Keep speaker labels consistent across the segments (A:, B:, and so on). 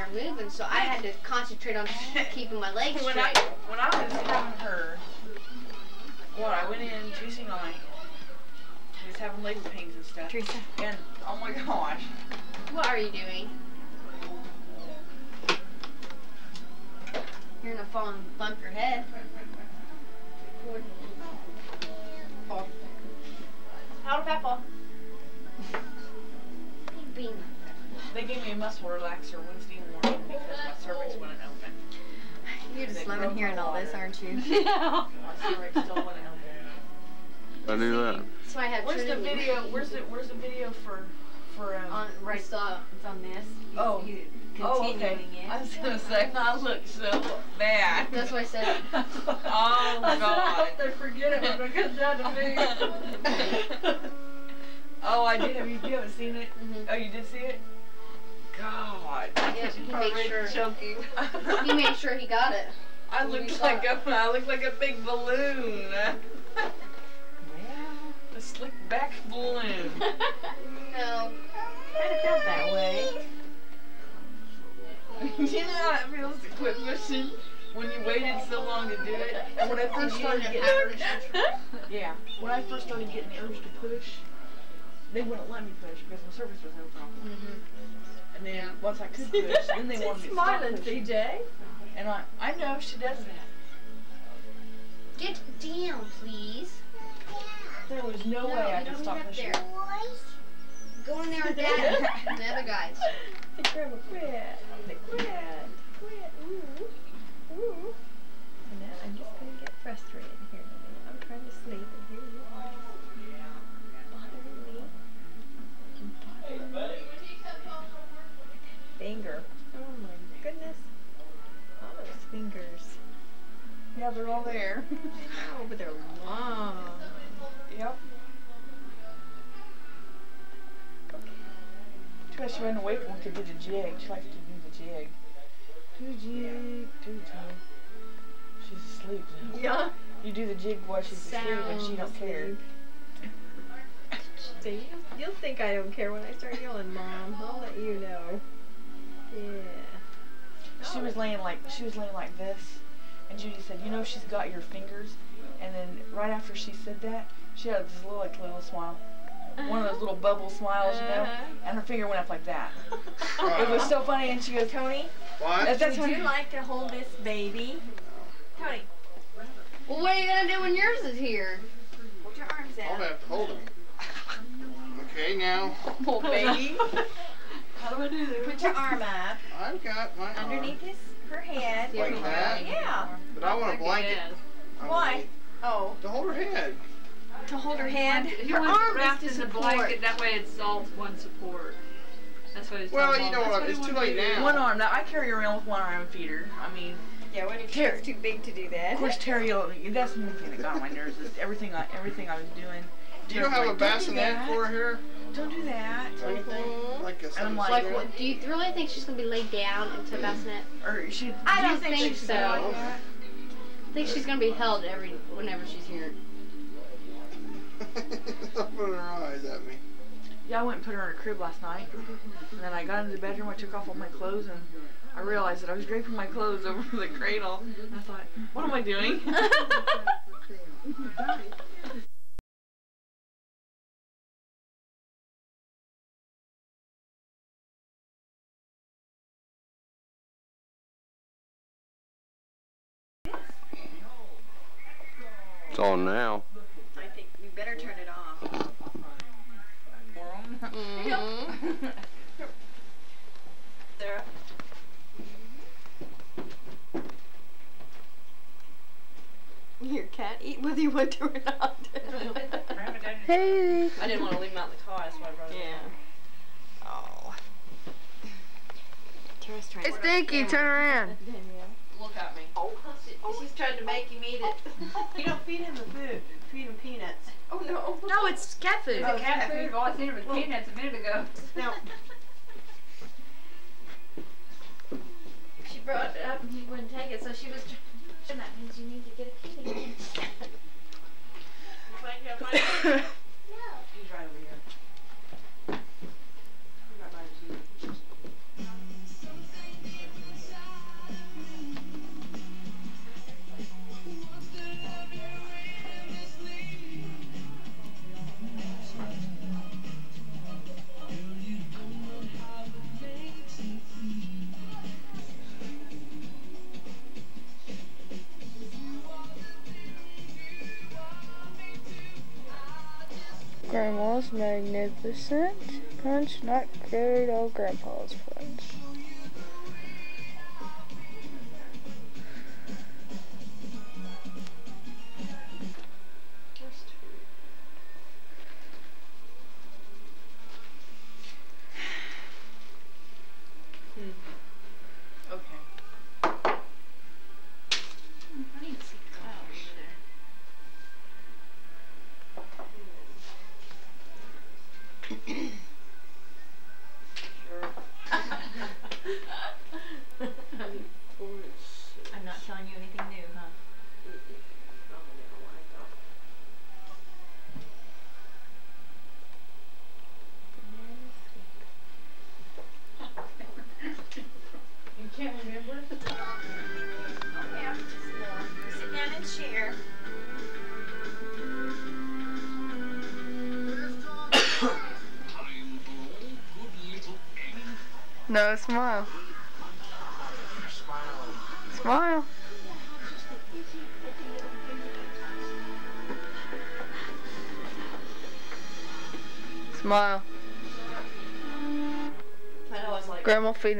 A: are moving, so I had to concentrate on keeping my legs
B: when I
A: straight.
B: when I was having her, what I went in Tuesday night. She was having labor pains and stuff.
C: Teresa.
B: And oh my gosh,
A: What are you doing? You're gonna fall and bump your head. Fall. How to pepper? Bean.
B: they gave me a muscle relaxer Wednesday morning because my cervix wouldn't open.
C: You're just loving hearing all this, aren't you?
A: Yeah.
B: My cervix still wouldn't open.
D: I knew that.
A: So I have
B: Where's the video? Where's the Where's the video for for um?
C: On right,
A: Saw.
C: it's on this. You,
B: Oh.
C: You
B: oh, okay.
C: continuing
B: I
C: it.
B: was gonna say I look so bad.
A: That's why I said.
B: oh
E: I said, I hope they forget it when it comes down to me.
B: oh, I did. Have you, you haven't seen it?
A: Mhm.
B: Oh, you did see it? God.
A: Yeah, he made sure.
E: choking.
A: He made sure he got it.
B: I looked like
A: it.
B: a I looked like a big balloon.
C: Well,
B: a slick back balloon.
A: No.
C: kind of felt that way.
B: you know how it feels to quit pushing when you waited so long to do it? And when I first started
A: didn't
B: getting
A: have
B: Yeah. When I first started getting the urge to push, they wouldn't let me push because my cervix was open.
A: Mm-hmm.
B: And then once I could push, then they wanted me to stop
E: smiling,
B: pushing.
E: CJ.
B: And I, I know she does that.
A: Get down, please.
B: There was no,
A: No,
B: way I could stop
A: get up there. Go in there with Dad and the other guys.
E: Hey, Grandma, quit. Quit. Quit. Ooh. Ooh. And now I'm just going to get frustrated
B: Yeah, they're all there.
E: Oh, but they're long.
B: yep. Too bad she wasn't awake when we could do the jig. She likes to do the jig. Do the jig, do the jig. She's asleep now.
E: Yeah.
B: You do the jig while she's asleep and she don't care.
E: See, you'll, you'll think I don't care when I start yelling, Mom. I'll let you know. Yeah.
B: She was laying like she was laying like this, and Judy said, "You know, she's got your fingers." And then right after she said that, she had this little like little smile, one of those little bubble smiles, you know,
E: Uh-huh.
B: and her finger went up like that. It was so funny, and she goes, "Tony,
D: What?
B: that's, that's
E: Would you like to hold this baby? Tony,
A: Well, what are you gonna do when yours is here?
E: hold your arms out.
D: I'll
E: out.
D: have to hold him. Okay, now
E: Oh, baby.
B: How do I do this?
E: Put your arm up
D: I've got my arm.
E: underneath his her head.
A: Like
E: There you go.
D: that?
E: Yeah.
D: But I want a blanket.
E: Why? Oh,
D: To hold her head.
E: to hold her head.
F: He
A: Her
F: wants
A: arm
F: wrapped
A: is
F: in
A: to
F: the
A: support.
F: blanket. That way it's all one support. That's what he's
D: Well, you know what, it's too
F: wanted
D: late
F: to do.
D: now.
B: One arm. Now I carry around with one arm and feed her. I mean,
E: Yeah, when your
B: Terry.
E: too big to do that.
B: of course Terry. That's the thing that got on my nerves. Is everything I everything I was doing.
D: Do you don't have a
B: Like, don't do
D: bassinet for her
B: Don't do that.
D: or anything? Mm-hmm. Like a
B: And I'm like,
A: Like, what, do you really think she's gonna be laid down into a bassnet?
B: Or she.
A: I
B: do you
A: don't think
B: she should
A: so.
B: like?
A: I think she's gonna be held every whenever she's here.
D: Open her eyes at me.
B: Yeah, I went and put her in her crib last night. And then I got into the bedroom, I took off all my clothes, and I realized that I was draping my clothes over the cradle. And I thought, what am I doing?
D: on now.
E: I think we better turn it off.
A: Mm-hmm.
E: Sarah. Your cat eat whether you want to or not.
A: Hey.
E: I didn't want to leave him out in the car, that's why I brought him. Yeah. Oh. Tara's trying
A: It's
E: to
A: Dinky. Turn around.
E: Look at me. Oh, oh. She's trying to make him eat it.
G: You don't feed him the food. Feed him peanuts.
E: Oh no.
A: No, it's cat food.
F: Oh, it's a cat food. Oh, I seen him with peanuts a minute ago.
G: No.
E: She brought it up and he wouldn't take it, so she was. And that means you need to get a kitty.
H: magnificent. Punch not carried all grandpa's friends.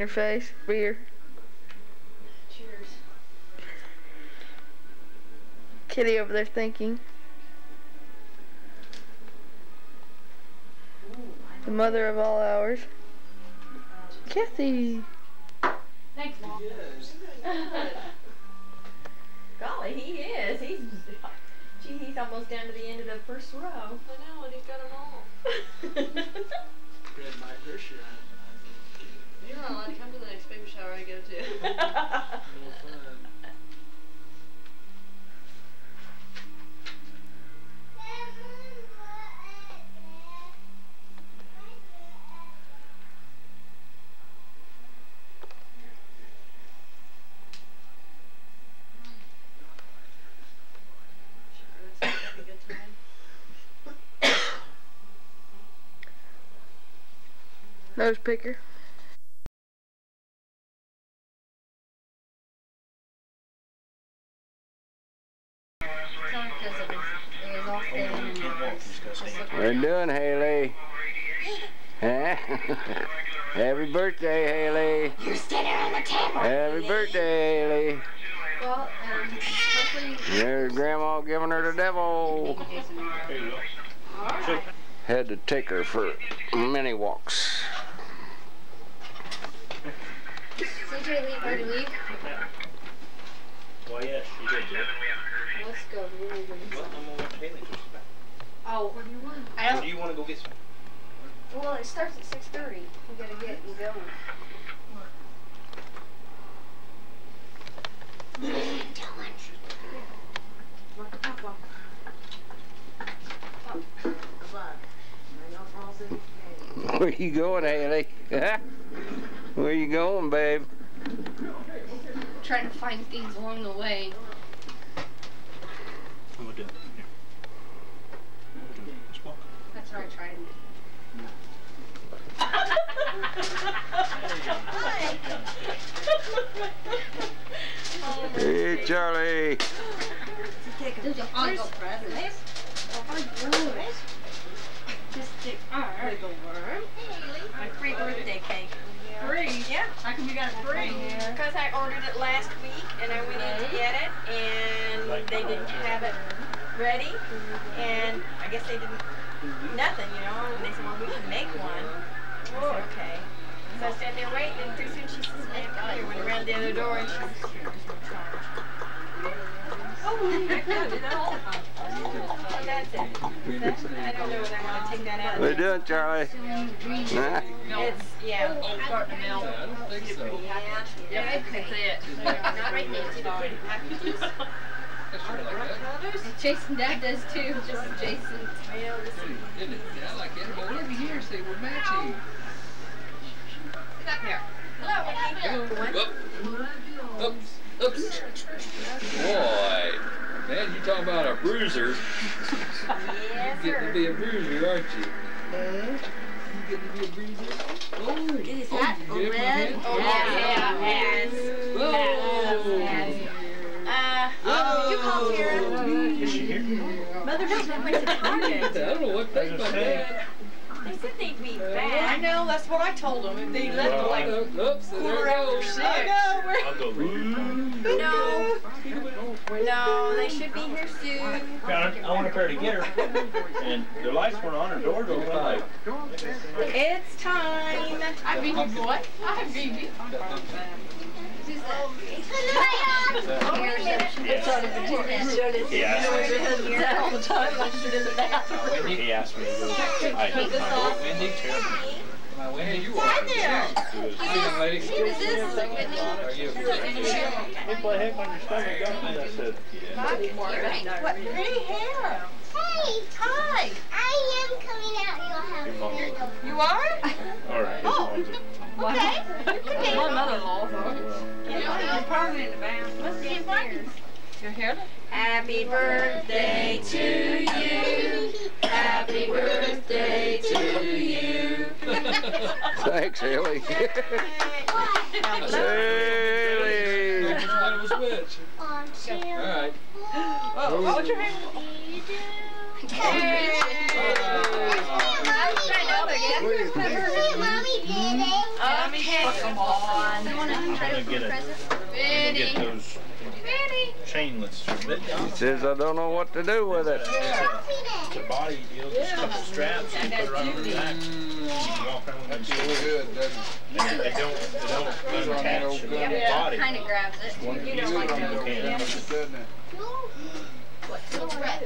H: Her face. Beer.
I: cheers.
H: Kitty over there thinking. The mother of all hours. Kathy.
J: Thanks, Mom.
E: Golly, he is. He's, gee, he's almost down to the end of the first row.
I: I know, and he's got them all.
K: Read my grocery item
I: You're not allowed to come to the next baby shower I go to.
K: when I take her for many walks.
A: CJ leave, ready to leave?
L: Well, yes, you did, yeah.
A: Let's go. We're.
L: Well, I'm gonna watch Hali about.
A: Oh, what do you want? I
L: Or
A: don't.
L: do you wanna go get some?
A: Well, it starts at six thirty. We gotta get and go.
K: Where you going, Hali? Where you going, babe?
A: Trying to find things along the way.
L: I'm gonna do it. Here. Do it. Just walk.
A: That's what I tried.
K: Hey, Charlie.
A: There's a hot present.
E: My free birthday cake.
J: Free?
E: Yeah.
J: How come you got it free?
E: Because I ordered it last week and I went in to get it and they didn't have it ready and I guess they didn't, nothing, you know, and they said, well, we can make one. I said, okay. So I stand there waiting and pretty soon she says, ma'am, come here. Went around the other door and she says, here, there's charge. Oh, that's it. I don't know whether I
K: What you doing, Charlie?
E: It's, yeah.
J: Starting to melt.
K: I don't so.
J: Yep, that's it.
A: Not right. Jason Dad does too. Just
E: is
K: I like it. Go over here, say we're matching. Get up here. Hello. Hello. Oops. Oops. Boy. Man, you talking about a bruiser.
E: Yes,
K: Getting to be a bruiser, aren't you? You getting to be a bruiser? Oh.
A: Is
K: oh,
A: that
K: you gave her a
A: red?
K: hint?
E: Oh, yeah, yes.
K: Whoa.
E: Uh, oh, you call Tara.
L: Is she here?
E: Mother just went to Target.
K: I don't know what they about that.
E: I know, that's what I told them. If they left like
D: Oops,
E: quarter
D: it
E: after six. I know, we're-
M: look.
E: No, no, they should be here soon.
M: Found it. I went up there to get her, and the lights weren't on, her doors open. Like,
E: It's time.
A: I beat you, boy. I beat you.
M: He asked me.
E: all the time. I'm sure there's a bathroom.
M: He asked me. He goes, I hate my
D: Wendy, my Wendy, you are. Hey, young lady. Are you?
M: Hey, boy, heck, when your stomach got me, I said,
E: What pretty hair.
N: Hey,
E: Hi.
N: I am coming out your
M: your
N: house.
M: mom.
E: You are?
M: All right, his mom's it.
N: Okay. Okay.
E: My mother-in-law.
A: You're probably the bathroom.
E: What's the important? Happy birthday to you. Happy birthday to you.
O: Thanks, Hali. Hali.
D: Which one was which?
N: On
D: All right.
E: Oh, what your name?
N: Mommy did it.
E: Okay, come on.
M: I'm gonna get a, I'm gonna get those chainlets.
O: He says I don't know what to do with it.
M: It's a body deal, just a couple straps, you put it around her back. You can walk around with them.
D: That's good, doesn't it?
M: And they don't, they don't attach to the body.
A: Kind of grabs it.
M: One piece
E: don't like
M: on the
E: those.
M: can.
D: Doesn't it?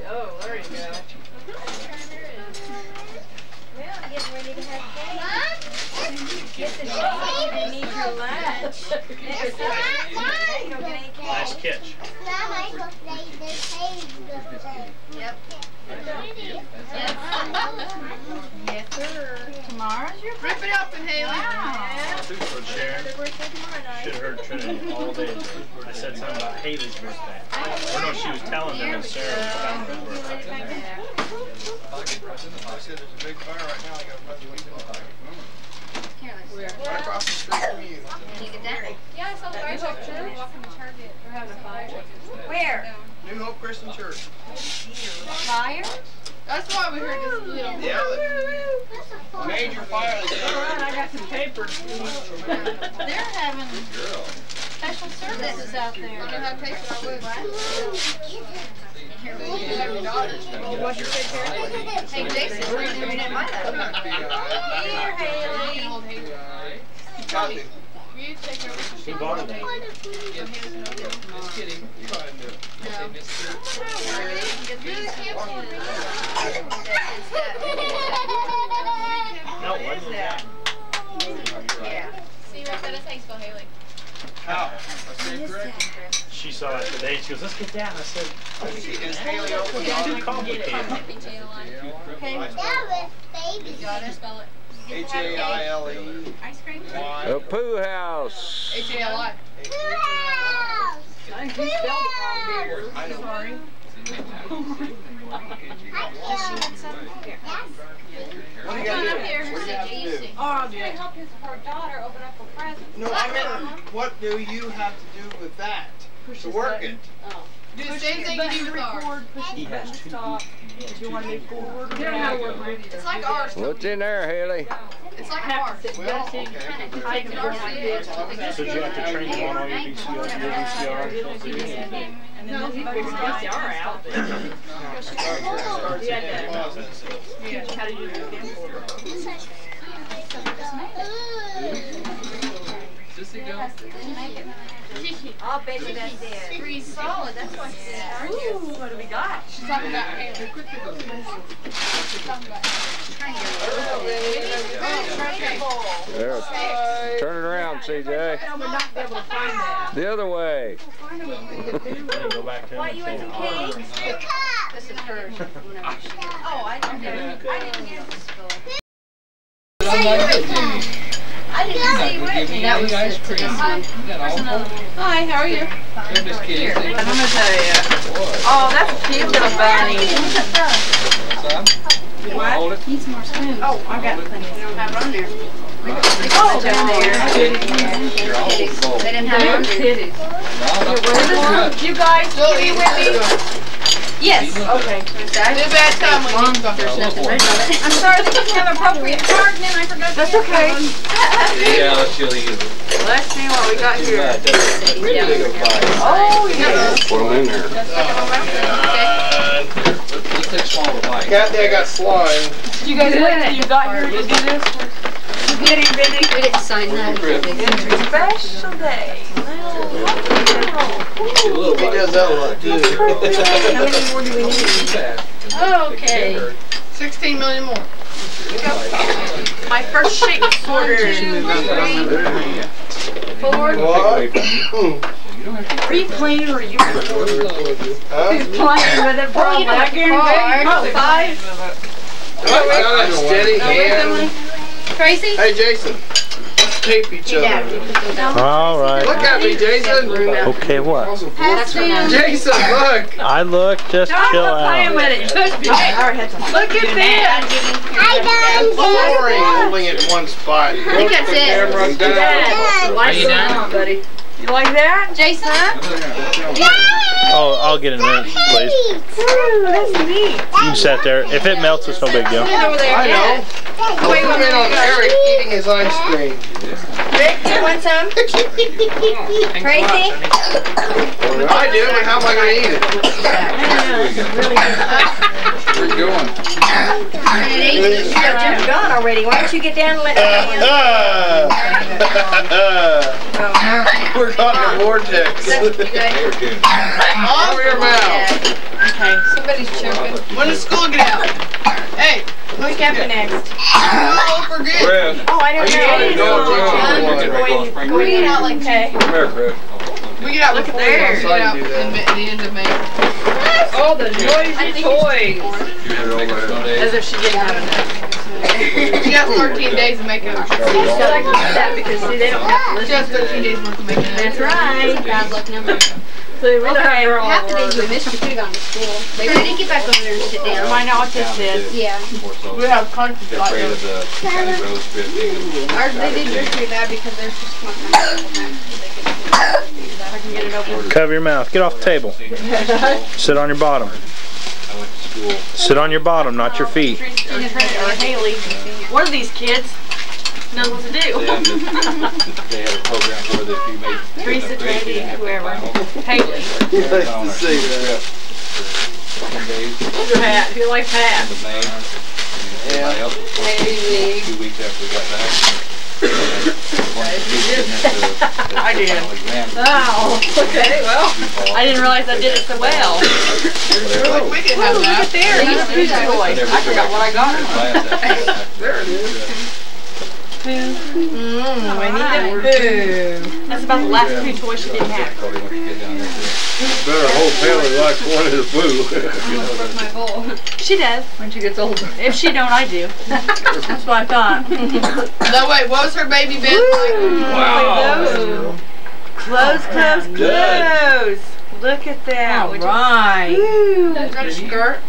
E: Oh, there you go.
K: Well, uh, getting ready to have cake.
E: Get the dog. You.
M: Nice catch.
A: Yep.
E: Yes, sir.
A: Tomorrow's Rip it open, Hali. Wow.
M: Sharon, should have heard Trinity all day. I said something about Hali's birthday. Or no, she was telling them that.
D: I said there's a big fire right now. I got a bunch of weeds in the pocket.
A: Here, let's
D: Right across the street from you.
A: Can you get that? Yeah, I saw the fire truck church. Walking to Target. They're having a fire.
E: Where?
D: New Hope Christian Church.
A: Fire? That's why we heard this little.
D: Yeah, the major fire.
E: I got some papers.
A: They're having special services out there. I know how to take. I would.
E: What'd you say, Karen?
A: Hey, Jason, we're doing it my
E: Here, Hali.
D: Uh, Got it.
A: You take over.
M: Who bought it?
D: Just kidding. You go ahead and do it. Okay, mister.
M: No, what is that?
E: Yeah.
A: See right there, that's how you Hali.
D: How? I said correct.
M: She saw it today. She goes, let's get down. I said,
D: Is Hali open?
M: it's too complicated.
A: Okay.
N: That was baby.
A: Got it. Spell it.
D: H A I L E
A: Ice cream.
D: Y.
O: A poo house.
A: H A L I.
N: House.
E: I think you spelled it wrong, dear.
D: I know.
E: Sorry.
D: What do you
A: Come
D: gotta
A: on
D: do? What do you have to do?
E: Oh, I'll do
A: To
E: it.
A: help his her daughter open up her present.
D: No, I meant, what do you have to do with that? To work it? Oh.
A: Do the same thing you do with ours.
M: He has two.
E: stop.
M: he
E: Do you want to move forward
A: You don't know how to work It's like ours.
O: What's in there, Hali?
A: It's like ours.
D: Well, okay.
E: kind of take it going like this.
M: So you have to train them on all your VCR, your VCR.
E: And then this figure VCR out. You had to, yeah, how to use the camcorder.
D: Sissy go.
E: I'll bet you that's it.
A: Pretty solid. That's why she did.
E: Ooh, what do we got?
A: She's talking about Hali. She's talking about
O: There. Turn it around, CJ.
E: I would not be able to find that.
O: The other way.
M: Then go back to
E: What, you want some cake?
A: This is hers.
E: Oh, I didn't get I didn't get
A: I didn't see what. That was
D: ice cream.
A: Here's another.
E: Hi, how are you?
D: Goodness, kitty.
E: I'm gonna tell you.
D: Boy.
E: Oh, that's a cute little bunny.
D: Son, you wanna hold it?
A: Needs more spoons.
E: Oh, I've got plenty.
A: They don't have it on there.
E: Oh, down there.
D: You're.
A: They didn't have it on there.
E: Kitties.
D: No, that's pretty good.
E: You guys, you be with me.
A: Yes.
E: Okay.
I: Too bad time when you
A: There's nothing written on it. I'm sorry, they didn't have appropriate card, and I forgot
E: That's
A: get
E: okay.
K: Yeah, let's really use it.
E: Let's see what we got here.
A: Yeah.
E: Oh, yeah.
M: Put them in there.
K: Let's take small of a bite.
D: Kathy, I got slime.
E: Did you guys wait till you got here to do this?
A: We didn't sign that.
E: Special day.
D: He does that a lot too.
A: How many more do we need? Okay.
I: 16 million more.
E: My first shake order.
A: Four.
D: What?
E: Are you playing or are you
D: Huh?
E: playing with it? Probably. I guarantee
A: Card.
E: you. Five.
D: I got a steady hand.
A: Tracy?
D: Hey, Jason. Let's tape each other.
M: All right.
D: Look at me, Jason.
M: Okay, what?
A: That's for now.
D: Jason, look.
M: I look, just chill out.
E: with it. Look at that.
N: I done
D: Boring holding it in one spot. I
A: think that's it.
D: Camera down.
K: Are you done?
E: buddy. You like that?
A: Jason?
M: Oh, I'll get in there, please.
E: Ooh, that's neat.
M: You can sit there. If it melts, it's no big deal.
A: over there.
D: I know. Wait a minute on Eric eating his ice cream.
A: Rick, you want some? Tracy?
D: I do, but how am I going to eat it?
K: Where you going?
A: You're gone already. Why don't you get down and let oh.
D: We're caught in a vortex. Over your mouth.
E: Okay.
A: Somebody's choking.
I: When does school get out? Hey,
A: Who's camping next?
I: don't forget.
K: Chris.
A: Oh, I
D: Are
A: don't
D: you trying to
A: know.
D: go
K: We're getting ready to go to
A: Going out like okay.
K: Come here, Chris.
I: We get out
E: Look at there.
I: we get out in May- the end of May.
E: Oh, the noisy toys.
K: Make it snow days.
E: As if she didn't have enough.
I: We got 13 days of makeup.
E: So I can do that because see, they don't have to
I: Just 13 days worth of makeup.
E: That's right.
A: Bad luck number.
E: So we don't have her all
A: Half the days we missed, we could've gone to school. They didn't get back over there and sit down.
E: Find out what this is.
A: Yeah.
I: We have country
K: They're
I: like
K: afraid of
I: those.
K: the county roads drifting.
A: Ours, they did drink pretty bad because there's just one time.
E: I can get it open.
M: Cover your mouth. Get off the table. Sit on your bottom.
K: I went to school.
M: Sit on your bottom, not your feet.
E: Or Hali. One of these kids knows what to do.
K: they had a program where that if you made
E: Teresa,
K: like,
E: Randy, whoever. Hali.
D: Nice to see that.
K: trip for Ten
E: You like Pat?
K: The May. Everybody else was supposed to be Two weeks after we got back. One of the kids didn't have the- the
E: I did.
K: final exam.
E: Oh, okay. Well, I didn't realize I did it so well.
K: Whatever.
I: We didn't have that.
E: There, these two toys. I forgot what I got her.
K: Class after- after-
E: Mmm, I need that poo. That's about the last two toys she didn't have.
D: Better whole family like one of the
A: Broke my bowl.
E: She does. When she gets older. If she don't, I do. That's what I thought.
I: No, wait, what was her baby bed like?
E: Wow. Close, close, close. Look at that. All right.
I: Is that a skirt?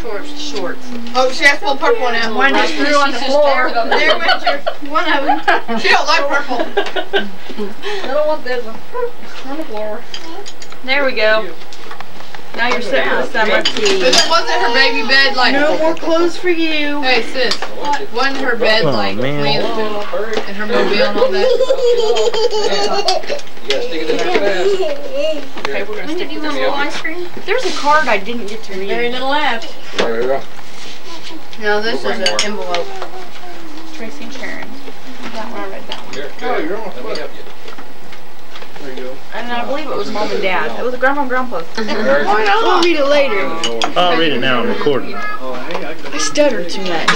E: Shorts. Shorts.
I: Oh, she has to pull purple one out.
E: One just threw on the floor.
A: There went your, one of them.
I: She don't like purple.
E: I don't want this one. On the floor. There we go. Now you're sitting in the summer tea.
I: But it wasn't her baby bed like.
E: No more clothes for you.
I: Hey sis, wasn't her bed
M: Oh,
I: like
M: man.
I: Winnie the Pooh and her mobile and all that?
K: You gotta stick it in there fast.
E: Okay, we're gonna
A: When
E: stick
A: did you
E: with
A: want a
E: this.
A: little ice cream?
E: There's a card I didn't get to read.
A: Very little left.
D: There you go.
I: No, this is an envelope.
E: Tracy and Sharon. That one, I read that one.
K: Here,
D: Oh,
K: here,
D: you're on
K: let me
D: foot.
K: help you.
D: There you go.
E: And I believe it was mom and dad. It was grandma and grandpa.
K: Eric?
E: Oh, we'll read it later.
M: I'll read it now. I'm recording.
E: I stuttered too much.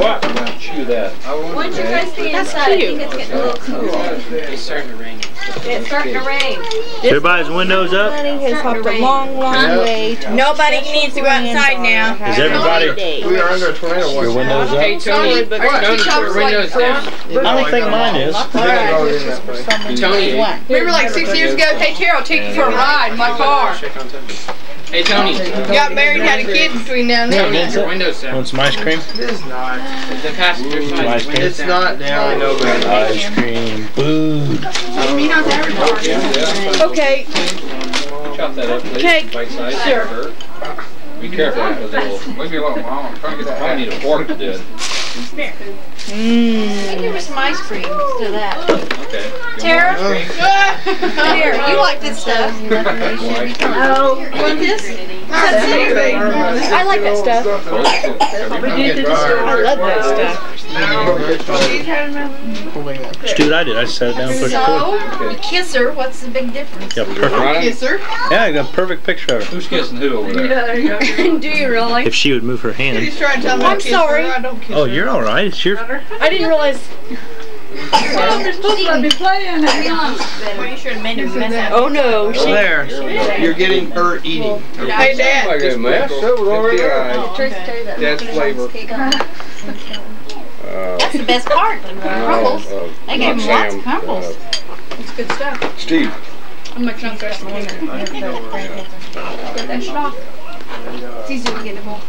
K: What? Chew that.
A: Why don't you guys stay
E: That's
A: inside? I
E: cute.
A: think it's getting a little cool.
K: It's starting to rain.
A: It's starting to rain.
M: Everybody's windows up?
B: has hopped a long, long
D: Yeah.
B: way to
A: Nobody needs to go outside now.
M: Is everybody?
D: We are under a tornado
M: Your
D: watch.
M: windows up?
I: Tony, but Tony covers like
M: I don't think mine is.
I: Tony. Remember like six years ago, hey Carol, I'll take you for a ride in my car.
O: Hey Tony.
I: Got married, had a kid between now and
O: Tony,
I: then.
O: your windows down.
M: Want some ice cream?
D: It is not.
O: The passenger side.
M: Some ice cream?
D: It's not down. No,
M: Ice cream. Food.
E: Okay.
K: Chop that up, please.
E: Cake.
K: Bite size.
E: Sure.
O: Be careful, because it'll,
K: Leave me alone, Mom. I'm trying to get that.
O: I need a fork to do it.
E: Here.
B: Mmm.
E: Give her some ice cream instead of that.
O: Okay.
E: Tara? Here, you like this stuff. Oh, you want this? That's it.
B: I like that stuff.
O: We did the.
B: I love that stuff.
M: Dude, I did. I set it down and pushed it forward.
E: So, you kiss her, what's the big difference?
M: Yeah, perfect.
E: Kiss her?
M: Yeah, I got a perfect picture of her.
O: Who's kissing who over there?
E: there you go. Do you really?
M: If she would move her hand.
I: trying to tell me
B: I'm sorry.
I: I don't kiss
M: Oh, you're all right. It's your.
B: I didn't realize.
E: You're supposed to be playing. Are you sure to make a mess out
B: Oh no. She,
D: There. You're getting her eating.
I: Hey, Dad.
K: Like a mess. That was already Dad's oh, flavor.
E: That's the best part, the crumbles. Uh, they gave him lots of crumbles. Uh, it's uh, good stuff.
K: Steve.
E: I'm gonna chunk that one. Get that shit off. It's easy to get it all.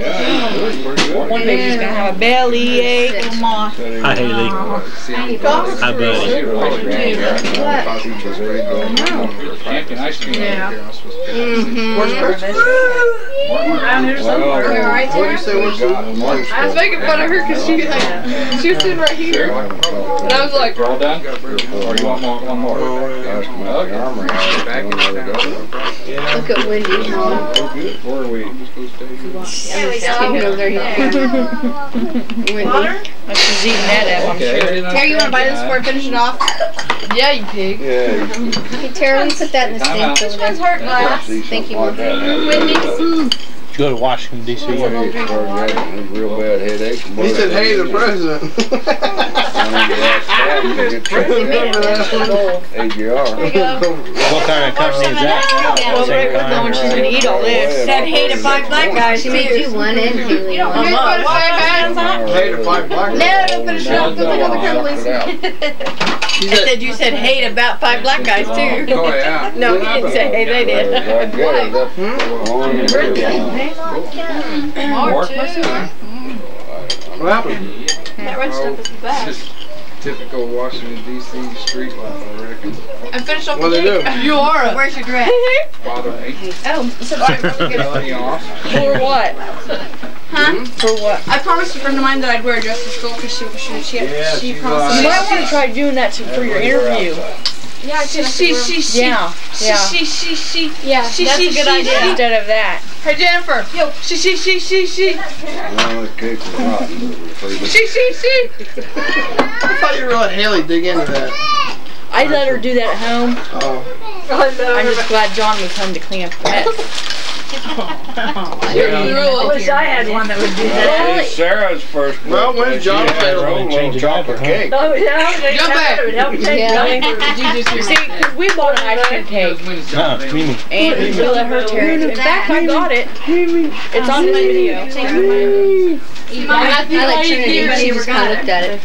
K: Yeah, it was
B: one baby's gonna have a belly ache.
E: Moss.
M: Hi, Hali. Hi, buddy.
O: Champion.
E: Yeah.
B: Mm-hmm.
D: Where's Chris?
E: Around here somewhere. You alright,
D: What do you say? Where's
I: I was making fun of her because she like she was sitting right here, and I was like,
O: All done? Or you want more, one more?
K: Back
B: Look at Wendy.
K: Where are we?
E: There we
B: Taking
E: go.
B: over there.
E: Water?
B: She's eating that up, I'm sure.
E: Terry, you wanna buy this before I finish it off?
I: "Yeah, you pig."
K: Yeah.
B: Hey, Tara, we put that in the sink
O: out.
B: over
E: This one's hurt glass.
B: Thank you,
E: Wendy's.
M: Go to Washington, D.C.
K: Real bad headache.
D: He said, "Hey, the president." Remember that
K: AGR.
E: There you go.
M: What kind of company is that?
B: Well,
M: Same
B: right with
M: kind
B: that one, she's gonna eat all this.
E: Said hey to five black guys.
B: She made you one and Hali
E: You don't want to what hands on?
D: Hey, the five black. Guys.
E: No, don't finish it off. Don't take all the crumblies. I said you said hey about five black guys too.
K: Oh, yeah.
E: No, he didn't say hey, they did. More too.
D: What happened?
E: That red stuff is the best.
K: Typical Washington D.C. street life, I reckon.
I: I finished off
D: What
I: the cake.
D: do?
I: You are.
E: Where's your dress?
K: Bother me.
E: Oh.
K: Off.
B: For what?
E: Huh?
B: For what?
I: I promised a friend of mine that I'd wear a dress to school because she she she,
D: Yeah,
I: she
D: she's
I: promised
B: You might want to try doing that to, for your interview.
I: Yeah, she she she she.
B: Yeah, yeah.
I: She she she.
B: Yeah,
I: She
E: that's
I: she
E: a good
I: she.
E: idea.
B: Instead of that.
I: Hey Jennifer. Yo. She she she she she.
K: Well, the cake was rotten.
I: She she she.
D: I thought you were letting Hali dig into that.
B: I let her do that at home.
D: Oh.
B: I'm just glad John was home to clean up the mess.
I: You're cruel.
E: wish I had one that would do
K: Hey, Sarah's first
D: Well, when's John
K: She had her
D: available?
M: Change
K: little
M: the
K: chocolate cake.
E: Oh, yeah.
I: Jump back.
E: It would help change
B: Yeah.
E: the
I: you just hear
B: See, 'cause we bought an ice cream cake,
M: Huh, Mimi.
B: and we let her tear it. In fact, I got it. It's on my video.
E: I
B: like Trinity, she just kinda looked at it.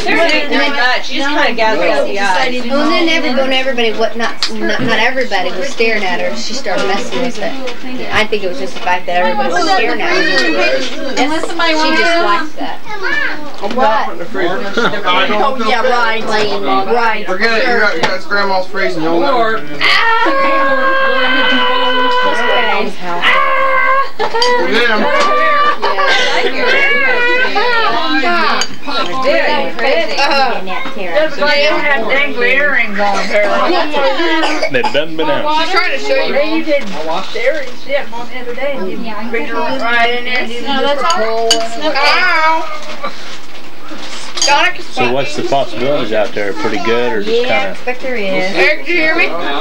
E: Sarah didn't do much. She just kind of gathered the eyes.
A: Well, and then everyone, everybody, what not, not, not everybody was staring at her. She started messing with it. I think it was just the fact that everybody was staring at her.
E: Unless somebody
A: She
E: wants
A: just
E: to.
A: liked that.
D: I'm not putting the freezer. I don't
E: Oh, yeah, right. Right.
D: Forget it. You got, you got grandma's freezing. You'll never.
B: Grandma's house.
D: Forget him.
E: Graham had dangly earrings on apparently.
M: They'd have done been out.
I: She's trying to show you.
E: Hey, you did dairy shit on the other day. and You bring her right in there. No, that's all.
I: Ow.
M: So what's the possibilities out there? Pretty good or just
E: Yeah,
M: kind of?
E: expect there is.
I: Eric, do you hear me?
E: Well,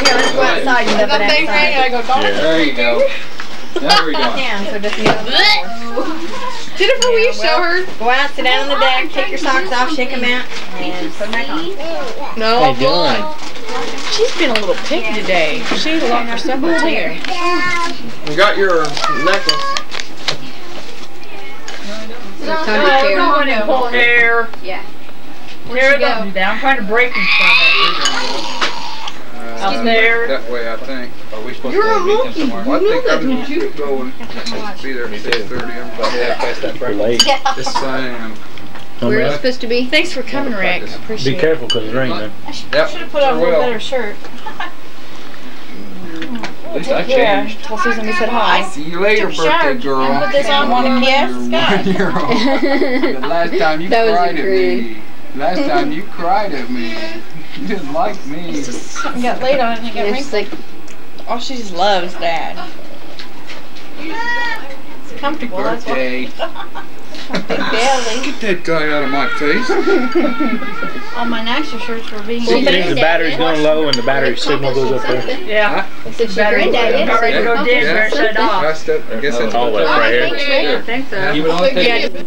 E: yeah, let's go outside and
I: That
E: dump it
I: thing ringing. I
E: outside.
M: Yeah.
K: There you go. There we go.
E: Down, so it doesn't get on.
I: Jennifer, will you show her?
E: Go out, sit down on the deck, take your socks off, shake them out, and put them back on.
I: No, I'm blind.
B: She's been a little picky today. She ate a lot for supper too.
D: You got your necklace.
E: No, no, pull hair.
A: Yeah.
E: Hair, don't do that. I'm trying to break him from it. Up there.
K: That way, I think.
O: Are we supposed
I: You're
O: to
I: a
O: go meet them
I: monkey.
O: somewhere?
K: Well, I
I: You
K: think I'm
I: that, don't you?
K: going. Supposed to be there at six thirty. I'm about half
O: past that
M: We're
O: break.
M: late.
K: Yes, I am.
M: No,
A: Where are you supposed to be?
B: Thanks for coming, Rick. Appreciate it.
M: Be careful because it's raining.
K: Yep.
E: Should have put on a
K: sure
E: little better shirt.
D: At least I
B: Yeah,
D: changed.
B: tell Susan we said hi.
D: See you later, birthday
B: shower.
D: girl.
B: Put this on
D: One
B: one kiss.
D: year old. The last time you cried at me. Last time you cried at me. You didn't like me.
B: Something got laid on and it got
A: Yeah, she's
B: wrinkled. Oh, she just loves dad. It's comfortable. That's why.
D: Birthday.
B: Big belly.
D: Get that guy out of my face.
P: All my nicer shirts were being
M: See, think the battery's going low and the battery signal goes up there.
K: Yeah.
A: Since your granddad
K: Got ready to go dig, better shut it off.
D: That's that, I guess that's what
M: that's right
K: I
M: here.
K: Oh, think so.
D: You
F: uh,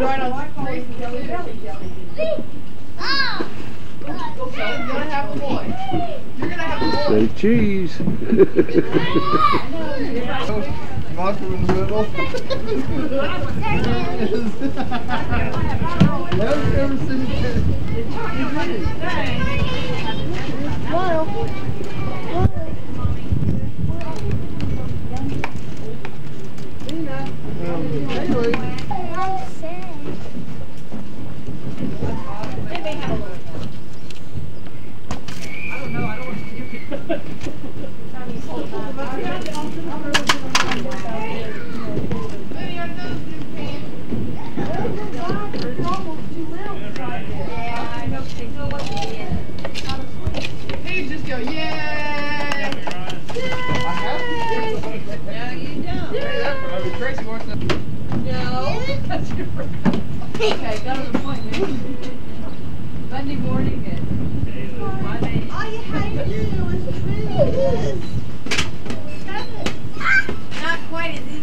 F: I was right on Grace and Jelly Jelly Jelly.
H: Ah!
F: You're gonna have a boy. You're gonna have a boy.
Q: Say cheese.
D: Vodka in the middle. Never ever seen
F: He just go, yeah. No, you don't.
D: Tracy wants to.
F: No. Okay, got to the point now. Monday morning at Monday.
H: All you had to do was trim this.
E: Not quite as easy to run home as now as it was, you know. Came with
H: this?
E: Not quite is it.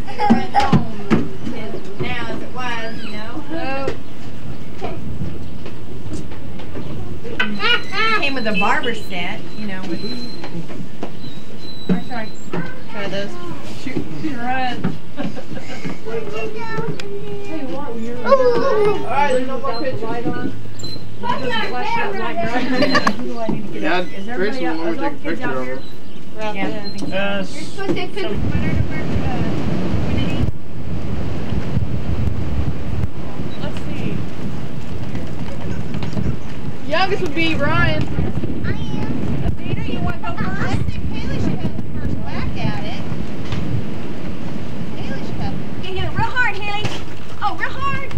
E: Now that one, no.
N: Came with
E: a barber set, you know, with. Or should I try those?
K: Shoot, shoot, run.
F: All right, there's no more pictures.
D: Yeah, Tracy will want to take a picture of her.
E: Yeah, I think so.
M: Uh,
H: You're supposed to take pictures.
F: Let's see. Youngest would be Ryan.
H: I am.
E: Peter, you want to go first?
H: I think Hali should have the first whack at it. Hali should have.
E: You hit it real hard, Hali. Oh, real hard.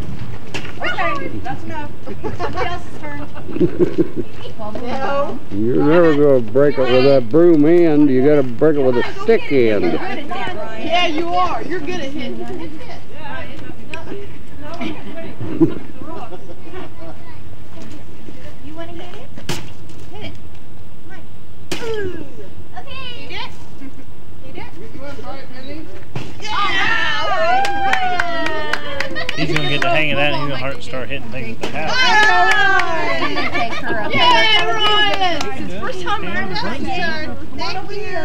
E: Turn.
Q: You're never gonna break it with that broom end. You gotta break it with a stick end.
F: Yeah, you are. You're good at hitting.
H: Hit it.
E: You want to hit it? Hit it. Come on. Ooh.
H: Okay.
E: Hit it. Hit it.
D: You want to try it, Minnie?
M: He's gonna get the hang of that and he's gonna start- start hitting things with the hat.
E: I'm gonna take her up.
F: Yeah, Ryan.
E: This is first time around Ryan's turn.
H: Thank you.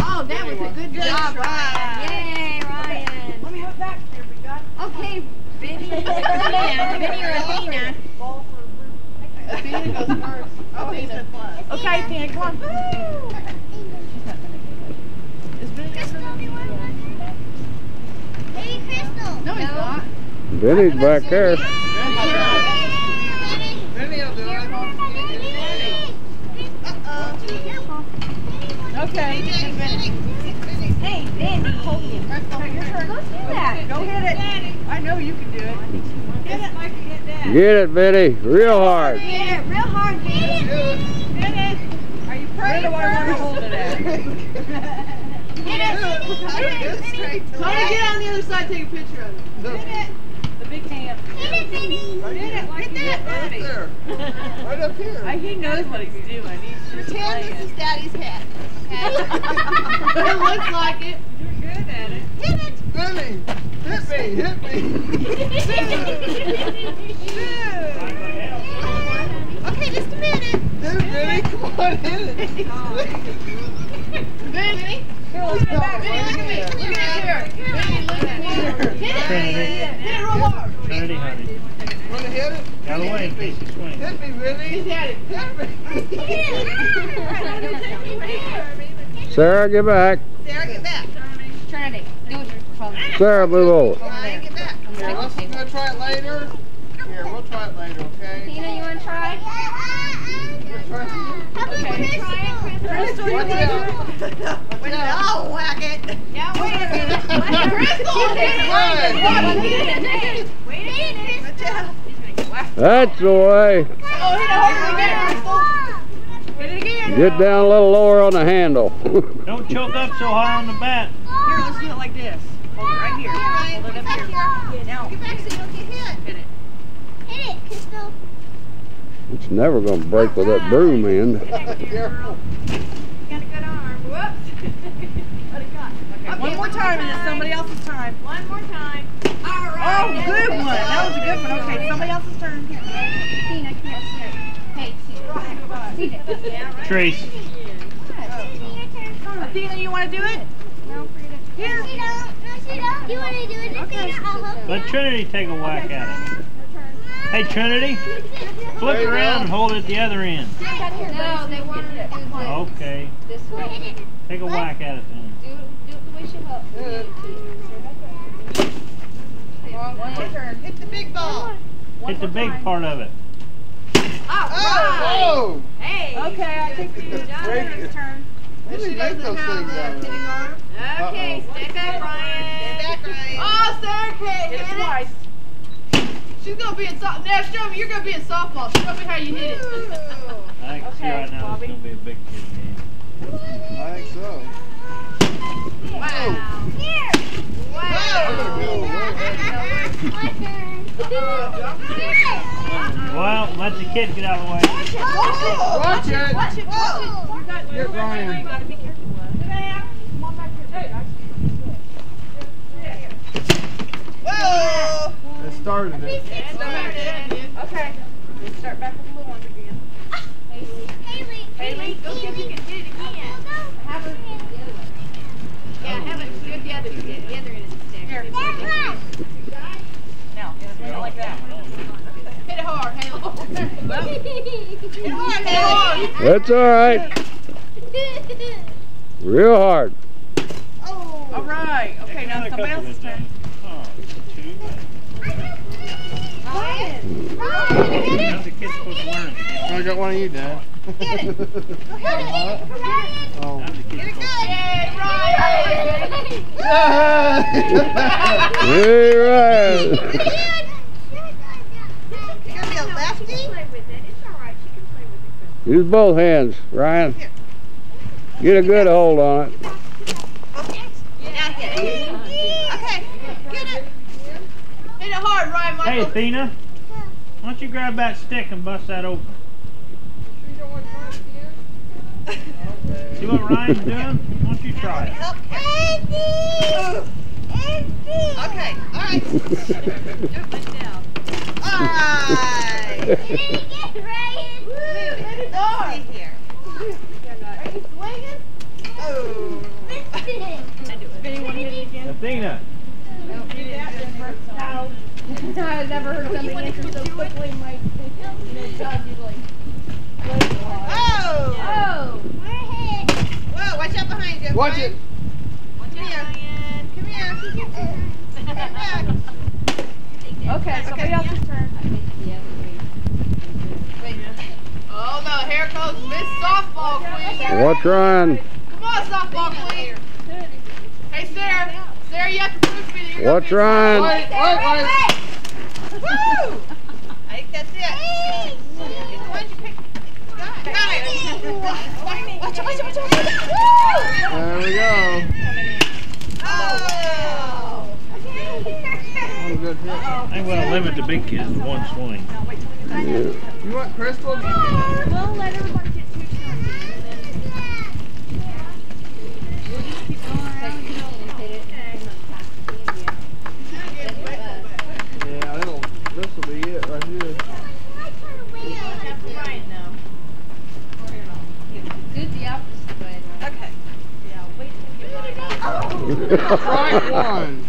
E: Oh, that was a good job, Ryan. Yay, Ryan.
F: Let me have it back there. We got
E: Okay, Vinny. Vinny or Athena.
F: Athena goes first. Oh, Athena. Okay, Athena, come on. Is Vinny
H: Crystal, do you want one? Maybe Crystal.
F: No, he's not.
Q: Vinny's back there.
D: Minnie will do it.
F: Okay.
E: Hey, Vinny. Hold him. Go do that.
F: Go hit it. I know you can do it. Hit it.
Q: Get it, Vinny. Real hard.
E: Hit it real hard, Vinny.
F: Hit it. Are you praying? Where do I want to hold it at?
E: Hit it.
F: Try to get on the other side, take a picture of it. Hit it. The big hand.
H: Hit it, Vinny.
F: It like
H: Hit
F: that.
D: Right there. Right up here.
F: He knows what he's doing. He's just
H: Pretend this is. Daddy's hat.
F: it looks like it. You're good at it.
H: Hit it.
D: Vinnie, hit me, hit me.
H: Okay, just a minute.
D: Hit it, Vinnie. Come on, hit it.
F: Vinny. Here, let's go
Q: Sarah, get back.
H: Sarah, get back.
A: Trinity.
Q: Sarah, move over.
H: Try get back.
D: Here, let's, try it later. Here, we'll try it later, okay?
A: Tina, you want to try? We'll try. Okay.
H: Crystal, you want to do it? No, whack it.
F: Yeah, wait a minute.
H: Crystal, what? it.
Q: That's the way.
H: Hit it again, Crystal. Hit it again.
Q: Get down a little lower on the handle.
M: Don't choke up so high on the bat.
H: Here, let's do it like this. Hold it right here. Hold it up here. Now, get back so you don't get hit. Hit it.
N: Hit it, Crystal.
Q: It's never gonna break with that broom end.
F: Got a good arm. Whoops. what it got?
H: Okay, one more time and it's somebody else's time.
F: One more time. All
H: Oh, good one. That was a good one. Okay, somebody else's turn. Here.
A: Tina, come here. Hey, Tina. Oh, Tina.
M: Trace.
H: Athena, you want to do it?
N: No,
H: Here.
N: she don't. No, she don't. You want to do it, Athena? I'll help
M: Let Trinity take a whack at it. Hey, Trinity, flip it around and hold it at the other end.
A: No, they wanted to do this.
M: Okay.
A: This way.
M: Take a whack at it then.
A: Do, do it the way she helped.
H: One more turn. Hit the big ball.
M: Hit the big part of it.
D: Oh!
F: Hey.
H: Okay, I think
F: you
H: it's
F: done
H: Rachel's turn.
D: Where
H: She
D: did make
H: doesn't
D: those things
H: the
D: out of?
H: hitting arm.
F: Okay, step back, Ryan.
H: Step back, Ryan.
F: Oh, Sarah can't
H: Hit it twice.
I: She's gonna be in softball. Now show me. You're gonna be in softball. Show me how you hit it.
M: I can see right now it's gonna be a big kid game.
D: I think so.
I: Wow.
N: Here.
M: Well, let the kid get out of the way.
D: Watch it!
H: Watch it, watch it. You got,
D: Get Ryan.
H: You gotta be careful. Come on back here.
D: Whoa! It started it.
H: Okay. Let's start back with the little ones again.
N: Hali.
H: Hali, go see if you can hit it again.
A: Have her.
F: Yeah, have it it the other end. The other end.
H: Here. Now, swing it like that.
I: Hit it hard, Hali.
H: Hit hard, Hali.
Q: That's all right. Real hard. Oh.
H: All right. Okay, now somebody else's turn.
M: Two. How's the kid supposed to learn it?
D: I got one of you, Dad.
F: Get it. Go oh. Hey.
Q: Use both hands, Ryan. Get a good hold on it.
M: Hey, Athena, why don't you grab that stick and bust that open? See what Ryan's doing? Why don't you try it?
H: Help. Okay. All right.
F: Do it myself.
H: All right.
N: Did he get Ryan?
H: Let's see here.
N: Are you swinging?
H: Oh.
N: Anyone hit it again?
M: Athena,
A: I've never heard somebody answer so quickly in my
H: Oh.
A: Oh!
N: We're.
H: Whoa, watch out behind you.
D: Watch
H: Ryan.
D: it.
F: Watch
H: Come
F: out,
H: here.
F: Ryan.
H: Come here. Come back.
B: Okay, somebody else's turn.
I: Oh no, here comes Miss Softball Queen.
Q: Watch Ryan.
I: Come on, Softball Queen. Hey, Sarah. Sarah, you have to prove me that you're
Q: Watch
I: gonna
D: Wait, wait, wait.
H: Woo! I think that's it. It's the one you picked. Got it. Got it. Watch it, watch it, watch it, watch it. Woo!
D: There we go.
H: Oh.
D: One.
M: I think we're gonna limit the big kids to one swing.
Q: Yeah.
D: You want Crystal?
F: We'll let everybody get two shots.
D: Yeah, it'll. This will be it right here.
F: Ryan, though.
A: Do the opposite way.
H: Okay.
F: Yeah, wait till you get Ryan.
D: Right one.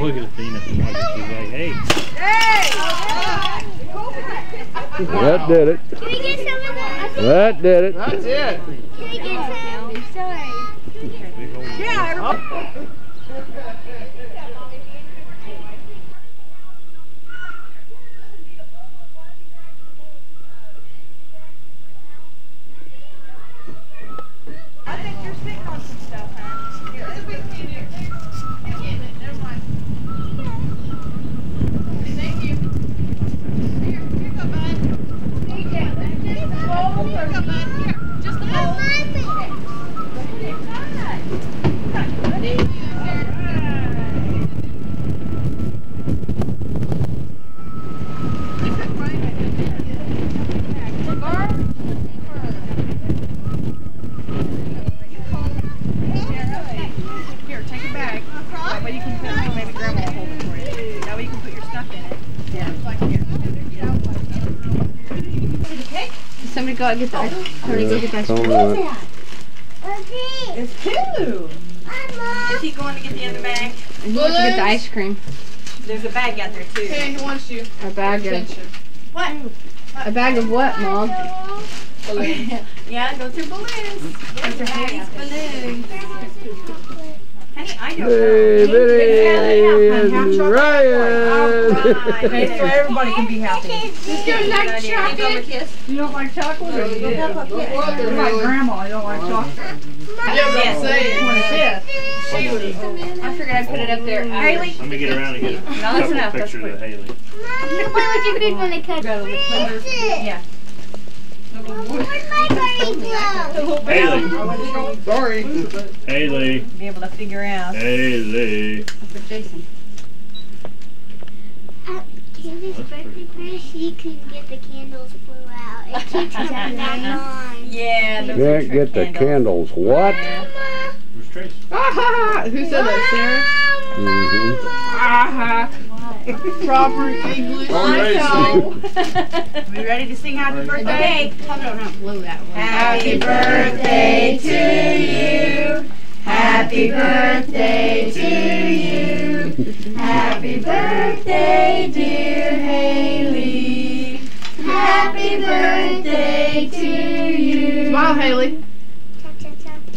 M: Look at Athena. She's like, hey,
H: Hey!
Q: That did it.
N: Can we get some of the
Q: That did it.
D: That's it.
I: Yeah. I think you're sitting on some stuff, huh? Here, let's wait a minute. Never mind. Thank you. Here, here you go, bud. Here you go. Here you go, bud. Here, just a bowl. Here, take a bag. That way you can put, maybe grandma will hold it for you. That way you can put your stuff in it. Yeah. Like here. Okay.
R: Somebody go out and get ice. Go get the ice
Q: Tell
R: cream.
Q: me what.
E: It's two. Is he going to get the other bag?
R: And he wants to get the ice cream.
E: There's a bag out there too.
I: Okay, he wants you.
R: A bag of
E: What?
R: a bag of what, Mom?
E: yeah, those are balloons. Those are Hali's balloons. Honey, I know.
Q: Hey, Biddy and Ryan.
B: Okay, so everybody can be happy.
E: Just go like chocolate.
B: You don't like chocolate? Or you do?
D: Don't worry,
B: You're like grandma, you don't like chocolate.
D: Yeah, but I'm saying.
R: I figured I'd put it up there.
B: Hali?
L: Let me get around and No,
B: that's
L: couple
B: enough, that's
L: pictures of Hali.
N: What would you feed when they cook?
B: Yeah.
L: Hali.
D: Sorry.
L: Hali.
E: Be able to figure out.
L: Hali.
R: For Jason.
N: Candy's birthday party, she can get the candles blew out. It keeps us at nine.
E: Yeah. those are
Q: Can't
E: trick
Q: get the
E: candles.
Q: candles. What?
L: Where's Trace?
I: Who said that. Sarah? Mm-hmm. Proper English.
D: All
B: We ready to sing happy birthday?
E: Okay.
R: Probably don't have to blow that one.
E: Happy birthday to you. Happy birthday to you. Happy birthday, dear Hali. Happy birthday to you.
I: Smile, Hali.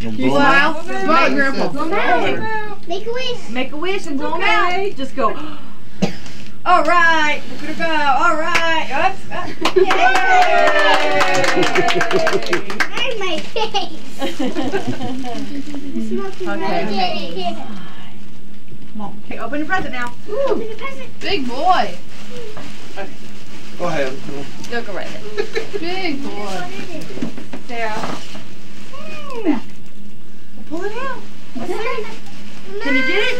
I: You smile. Smile at Grandpa.
N: Make a wish.
B: Make a wish and blow 'em out. Just go.
E: All right, look at her go. All right. Oops. Uh, yay!
N: There's my face.
B: Okay.
N: okay.
B: Come on. Okay, open your present now.
N: Open the present.
I: Big boy.
D: Go ahead.
E: Go go right there.
I: Big boy.
E: Sarah.
B: Pull it out.
N: Can you get it?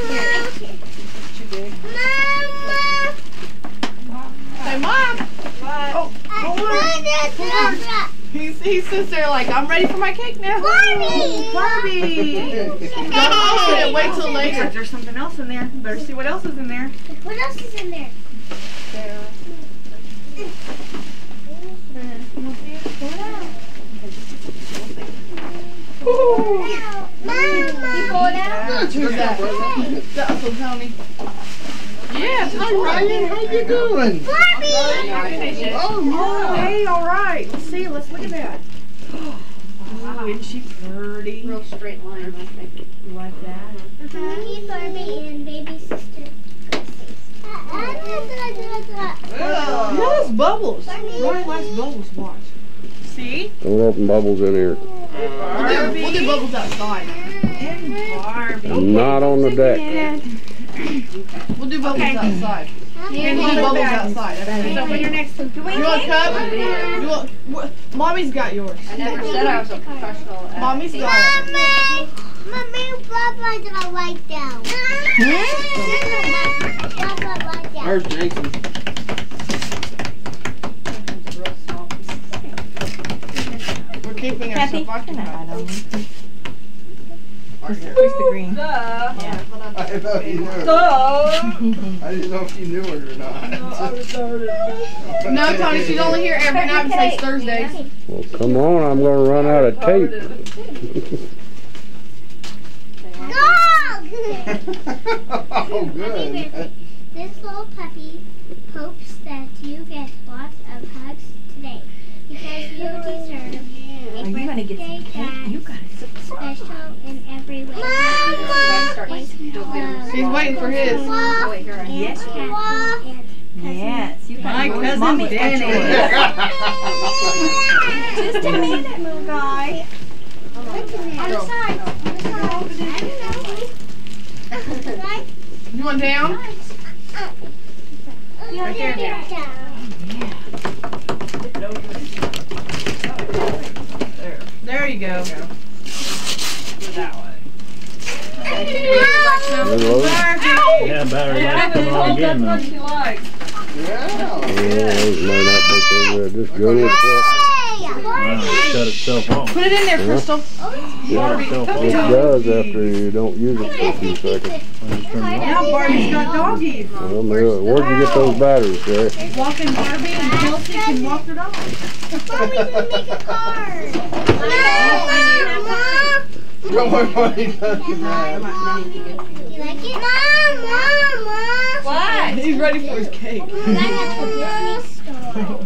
N: Mama.
I: Say, Mom.
N: Oh,
I: He, he sits there like, I'm ready for my cake now.
N: Barbie.
B: Barbie.
I: Don't open it. Wait till later.
B: There's something else in there. Better see what else is in there.
N: What else is in there? Mama.
I: Who's that? That's Uncle Tony. Yeah, it's
D: Hi, Ryan. How you doing?
N: Barbie.
D: Oh,
B: Oh,
D: yeah.
B: hey, all right. Let's see. Let's look at that. Oh, isn't she pretty?
R: Real straight line, I think.
B: You like that?
N: Me, uh-huh. Barbie, and baby sister.
I: Look at those bubbles.
B: Ryan likes bubbles. Watch. See?
Q: Don't open bubbles in here.
I: We'll do, we'll do bubbles outside.
B: And Barbie.
Q: Not on the deck.
I: We'll do bubbles
B: Okay.
I: outside.
N: Here,
I: We'll do bubbles outside.
B: So when you're next to
N: Do we
I: You want a cup? You want, what, Mommy's got yours.
R: I never said I was a professional. at
I: Mommy's
R: baking.
I: got it.
N: Mommy, mommy, blah blah blah like down.
D: There's Jason.
I: We're keeping
E: Kathy,
I: ourselves occupied.
E: Light on.
D: Right here.
E: Where's the green?
D: I didn't know if you knew. I didn't know if you knew it or not.
I: No, Tony, she's only here every night besides Thursdays.
Q: Well, come on. I'm going to run out of tape.
N: Dog!
D: oh, good.
N: This little puppy hopes that you get lots of hugs today because you deserve
F: He's waiting for his.
E: Oh, wait, here I am. Yes, you can. Yes, you
F: My cousin
E: Mommy's
F: Danny.
E: Just a minute, little guy.
N: On the side. On the side.
F: You want down?
N: Right there, down.
F: Oh, there you go.
Q: Hello?
M: Yeah, battery light's coming on again now.
Q: Yeah, it might not make it, uh, just go real quick.
M: Wow, it shut itself off.
F: Put it in there,
Q: Yeah.
F: Crystal.
Q: Yeah, it does after you don't use it for a few seconds.
F: Now Barbie's got doggies.
Q: Well, Mary, where'd you get those batteries, Jerry?
F: Walking Barbie and Kelsey can walk their dog.
N: Mom, we can make a card.
D: Don't worry about it. nothing, man.
N: You like it? Mom, Mom, Mom.
E: What?
F: He's ready for his cake.
N: I have a Disney store.
B: I'm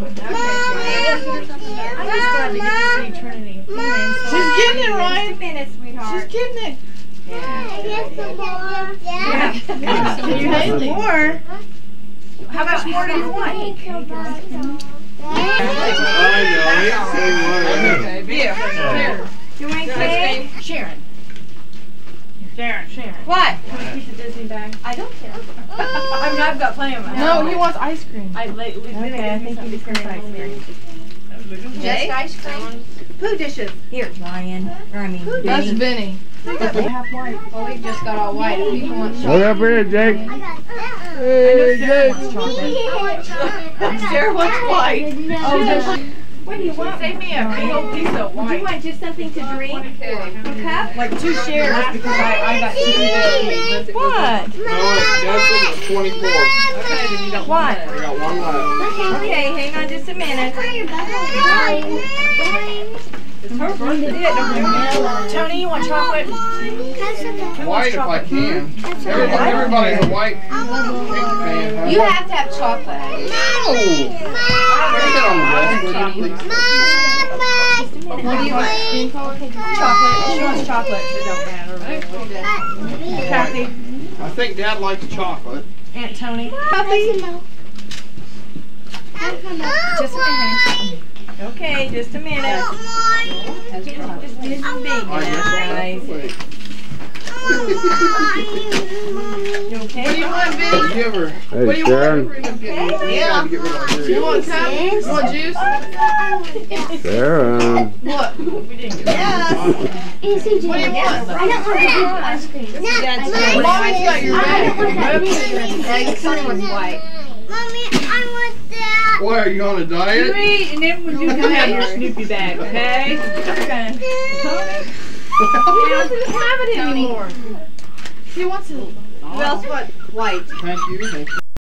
B: just glad to get to see Trinity.
F: She's getting it,
E: Just a
F: Ryan.
E: minute, sweetheart.
F: She's getting it.
N: I get some more.
E: Yeah.
F: Can you have more?
E: How much more do you want?
F: Okay, Bia. Sharon.
E: You want cake?
F: Sharon. Sharon. Sharon.
E: What?
B: Can we keep the Disney bag?
E: I don't care.
B: I mean, I've got plenty of them.
F: No, he wants ice cream.
B: I late. Okay, I think you just gonna ice cream.
E: Just ice cream? Poo dishes. Here, Ryan. Or I mean,
F: That's
E: Benny.
F: Benny.
B: Half white.
R: Oh, we just got all white. If people want
Q: Look up here, Jake.
B: Hey, Jake.
F: Sarah wants white.
B: Oh, does she?
E: What do you want?
B: Save me a big old piece of
E: Do you want just something to drink? A cup?
B: Like two shares because I, I got two.
E: What?
D: No, that's it, 24.
B: Okay, then you got
E: What?
D: I got one left.
E: Okay, hang on just a minute.
B: Tony, you want chocolate?
D: White if I can. Everybody, everybody's a white cake fan.
R: You have to have chocolate.
D: No! Get that on the desk, will you.
B: What do you want? Chocolate. She wants chocolate. It don't matter. Kathy.
D: I think Dad likes chocolate.
B: Aunt Tony.
E: Just a minute. Okay, just a minute. Just this big,
D: I
E: guys.
D: guess
E: You
F: What do you want, Benny?
D: I'll give her.
Q: Hey,
F: What do you
Q: Sharon.
F: want?
D: Yeah. Get rid of her.
F: You want cup? You want juice?
Q: Oh, Sharon.
F: What?
B: We didn't get
F: What do you want?
N: I don't want to do ice cream.
F: Mommy's got your bag.
R: Yeah, Sonny was white.
N: Mommy, I want that.
D: Boy, are you on a diet?
B: You eat, and then when you can have your Snoopy bag, okay? Okay.
F: He doesn't have it anymore. He wants it.
E: Who else wants white?
D: Thank you, thank you.